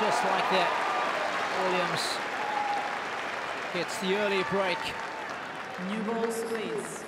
just like that, Williams gets the early break. New balls, please.